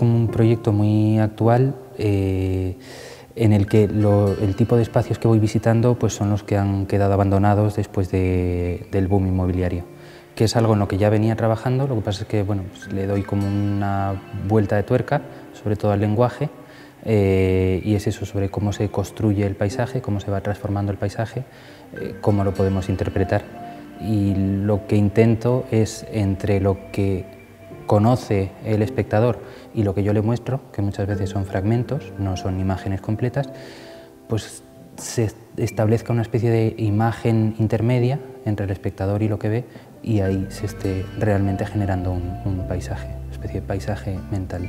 como un proyecto muy actual eh, en el que el tipo de espacios que voy visitando pues son los que han quedado abandonados después del boom inmobiliario, que es algo en lo que ya venía trabajando, lo que pasa es que bueno, pues le doy como una vuelta de tuerca, sobre todo al lenguaje, eh, y es eso sobre cómo se construye el paisaje, cómo se va transformando el paisaje, eh, cómo lo podemos interpretar. Y lo que intento es entre lo que conoce el espectador y lo que yo le muestro, que muchas veces son fragmentos, no son imágenes completas, pues se establezca una especie de imagen intermedia entre el espectador y lo que ve y ahí se esté realmente generando un, paisaje, una especie de paisaje mental.